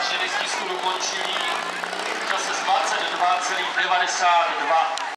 čas, že diskusku dokončili v čase 22,92.